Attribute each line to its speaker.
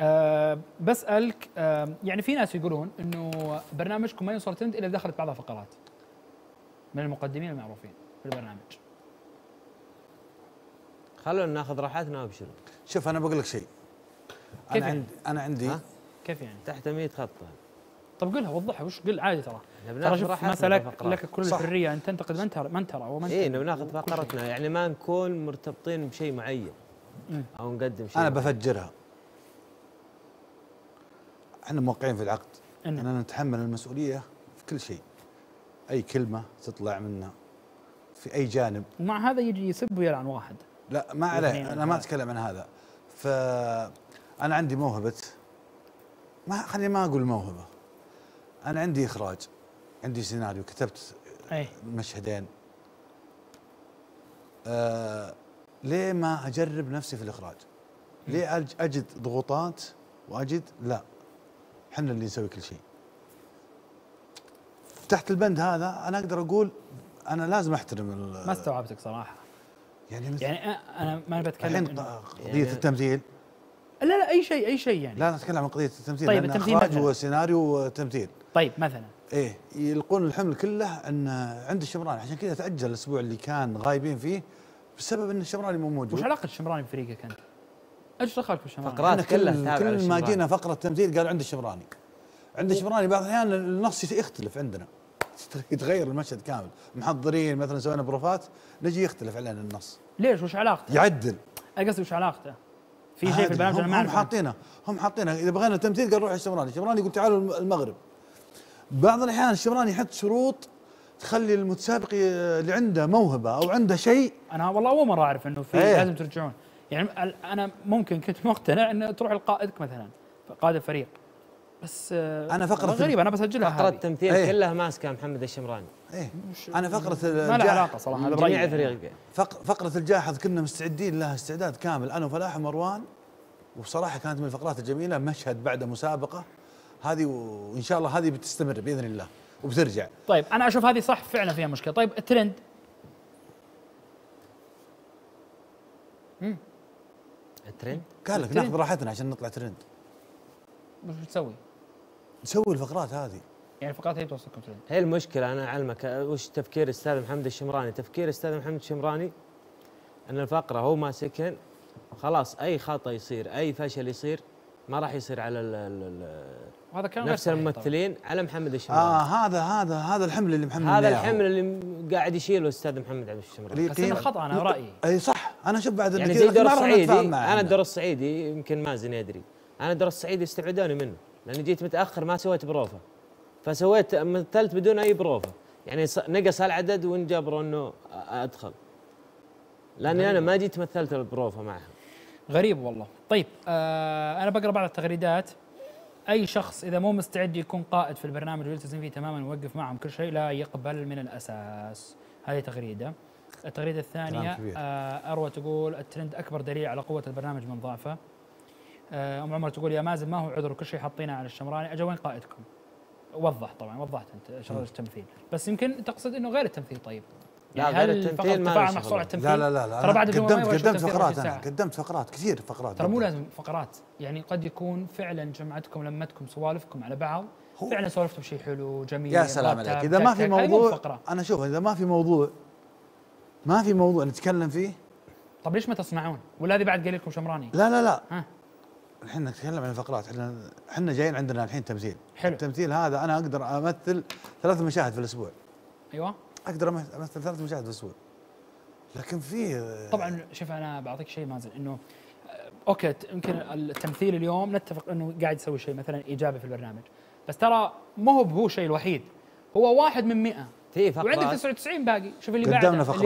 Speaker 1: أه بسألك أه يعني في ناس يقولون إنه برنامجكم ما يوصل ترند إلا إذا دخلت بعضها فقرات من المقدمين المعروفين في البرنامج
Speaker 2: خلونا ناخذ راحتنا وابشروا
Speaker 3: شوف أنا بقول لك شيء أنا
Speaker 1: يعني؟
Speaker 3: عندي أنا عندي
Speaker 2: ها؟
Speaker 1: كيف يعني؟
Speaker 2: تحت 100 خط
Speaker 1: طب قلها وضحها وش قل عادي ترى ترى
Speaker 2: بناخذ
Speaker 1: شوف
Speaker 2: راحتنا
Speaker 1: مسا لك, كل. الحرية أن تنتقد من ترى من ترى ومن
Speaker 2: اي
Speaker 1: ترى.
Speaker 2: نبي ناخذ
Speaker 1: وكل
Speaker 2: فقرتنا. يعني ما نكون مرتبطين بشيء معين. أو نقدم شيء
Speaker 3: أنا
Speaker 2: معين.
Speaker 3: بفجرها إحنا موقعين في العقد. اننا نتحمل المسؤولية في كل شيء. أي كلمة تطلع منا في أي جانب.
Speaker 1: ومع هذا يجي يسب ويلعن واحد.
Speaker 3: لا ما عليه. أنا ما. أتكلم عن هذا. فانا عندي موهبة. ما خليني ما أقول موهبة. أنا عندي إخراج. عندي سيناريو. كتبت
Speaker 1: اي
Speaker 3: مشهدين. آه ليه ما أجرب نفسي في الإخراج؟ ليه أجد ضغوطات وأجد لا؟ إحنا اللي نسوي كل شيء. تحت البند هذا أنا أقدر أقول أنا لازم أحترم ال-
Speaker 1: ما استوعبتك صراحة.
Speaker 3: يعني
Speaker 1: يعني أنا ما بتكلم
Speaker 3: الحين
Speaker 1: إنه
Speaker 3: قضية
Speaker 2: يعني-
Speaker 3: التمثيل.
Speaker 1: لا لا أي شيء أي شيء يعني.
Speaker 3: لا نتكلم عن قضية التمثيل
Speaker 1: طيب، التمثيل
Speaker 3: إخراج
Speaker 1: مثلاً.
Speaker 3: وسيناريو وتمثيل.
Speaker 1: طيب مثلا.
Speaker 3: إيه يلقون الحمل كله إن عند الشمراني عشان كذا تأجل الأسبوع اللي كان غايبين فيه بسبب إن الشمراني مو موجود.
Speaker 1: وش علاقة الشمراني بفريقك أنت؟ إيش دخلك بالشمراني؟
Speaker 2: فقرات كلها
Speaker 3: كل, كل ما. جينا فقرة تمثيل قال عند الشمراني عند الشمراني بعض الأحيان النص يختلف عندنا يتغير المشهد كامل محضرين مثلا سوينا بروفات نجي يختلف علينا النص
Speaker 1: ليش وش علاقته؟
Speaker 3: يعدل
Speaker 1: أنا قصدي وش علاقته؟ في شيء. في البرنامج
Speaker 3: هم,
Speaker 1: أنا ما
Speaker 3: هم. حاطينه هم حاطينه إذا بغينا تمثيل قال روح الشمراني الشمراني يقول تعالوا المغرب بعض الأحيان الشمراني يحط شروط تخلي المتسابق اللي عنده موهبة أو عنده شيء
Speaker 1: أنا والله أول مرة أعرف إنه في
Speaker 3: إيه.
Speaker 1: لازم ترجعون يعني أنا ممكن كنت مقتنع إن تروح لقائدك مثلا قائد الفريق. بس آه،
Speaker 3: أنا فقرة
Speaker 1: والله غريبه أنا بسجلها فقرة
Speaker 2: التمثيل
Speaker 3: إيه.
Speaker 2: كلها ماسكة محمد الشمراني.
Speaker 1: إيه.
Speaker 3: أنا فقرة
Speaker 1: ما لها
Speaker 2: علاقة
Speaker 1: صراحة
Speaker 2: جميع. الفريق
Speaker 3: فق- فقرة الجاحظ كنا مستعدين لها استعداد كامل. أنا وفلاح ومروان وبصراحة كانت من الفقرات الجميلة مشهد بعد مسابقة. هذه وإن شاء الله هذه بتستمر بإذن الله وبترجع.
Speaker 1: طيب أنا أشوف هذه صح فعلا فيها مشكلة. طيب الترند.
Speaker 2: الترند
Speaker 3: قال لك. ناخذ راحتنا عشان نطلع ترند.
Speaker 1: وش تسوي؟
Speaker 3: نسوي الفقرات هذه.
Speaker 1: يعني الفقرات هي توصلكم ترند.
Speaker 2: هي المشكلة أنا أعلمك. وش تفكير الاستاذ محمد الشمراني؟ تفكير الاستاذ محمد الشمراني؟ إن الفقرة هو ماسكن خلاص أي خطأ يصير أي فشل يصير ما راح يصير على ال ال
Speaker 1: وهذا كلام
Speaker 2: نفس
Speaker 1: صحيح طبعاً.
Speaker 2: الممثلين على محمد الشمراني
Speaker 3: آه هذا هذا هذا الحمل اللي محمل
Speaker 2: هذا. الحمل اللي قاعد يشيله الأستاذ محمد عبد الشمراني
Speaker 3: اللي
Speaker 1: بس إنه
Speaker 3: يقيم-
Speaker 1: خطأ، أنا رأيي.
Speaker 3: أي صح. أنا أشوف بعد
Speaker 2: يعني زي
Speaker 3: راح
Speaker 2: الصعيدي
Speaker 3: أنا.
Speaker 2: الدور الصعيدي يمكن مازن يدري. أنا الدور الصعيدي استبعدوني منه لأني جيت متأخر ما سويت بروفة. فسويت مثلت بدون أي بروفة. يعني نقص العدد وانجبروا إنه أدخل. لأني أنا ما جيت مثلت البروفة معهم.
Speaker 1: غريب والله. طيب آه أنا بقرأ بعض التغريدات. أي شخص إذا مو مستعد يكون قائد في البرنامج ويلتزم فيه تماما ويوقف معهم كل شيء لا يقبل من الأساس. هذه تغريدة.
Speaker 3: التغريدة الثانية.
Speaker 1: آه أروى تقول الترند أكبر دليل على قوة البرنامج من ضعفه. آه أم عمر تقول يا مازن ما هو عذر كل شيء حاطينه على الشمراني؟ أجل وين قائدكم؟ وضح طبعا وضحت أنت شغله التمثيل. بس يمكن تقصد إنه غير التمثيل. طيب
Speaker 2: لا،
Speaker 1: يعني
Speaker 2: غير التمثيل ما
Speaker 1: مع
Speaker 2: شغل.
Speaker 1: صورة التمثيل
Speaker 3: لا لا لا, لا
Speaker 1: ترى بعد
Speaker 3: قدمت قدمت فقرات
Speaker 1: 24 أنا.
Speaker 3: قدمت فقرات كثير فقرات
Speaker 1: ترى مو. لازم فقرات. يعني قد يكون فعلا جمعتكم لمتكم سوالفكم على بعض.
Speaker 3: هو-
Speaker 1: فعلا سولفتوا بشيء حلو جميل
Speaker 3: يا سلام عليك. إذا ما في موضوع أنا شوف إذا ما في موضوع ما في موضوع نتكلم فيه.
Speaker 1: طب ليش ما تصنعون؟ ولا هذه بعد قال لكم شمراني؟
Speaker 3: لا لا لا.
Speaker 1: ها.
Speaker 3: الحين نتكلم عن الفقرات. إحنا إحنا جايين عندنا الحين تمثيل.
Speaker 1: حلو.
Speaker 3: التمثيل هذا أنا أقدر أمثل ثلاث مشاهد في الأسبوع.
Speaker 1: أيوه.
Speaker 3: أقدر أمثل- أمثل ثلاث مشاهد في الأسبوع لكن في
Speaker 1: طبعا شوف أنا بعطيك شيء مازن إنه آه، أوكي يمكن التمثيل اليوم نتفق إنه قاعد يسوي شيء مثلا إيجابي في البرنامج. بس ترى مو هو هو الشيء الوحيد. هو واحد من 100
Speaker 2: في
Speaker 1: وعندك
Speaker 2: فقرات
Speaker 1: 99 باقي. شوف اللي
Speaker 3: قدمنا
Speaker 1: بعده
Speaker 3: فقرات.
Speaker 1: اللي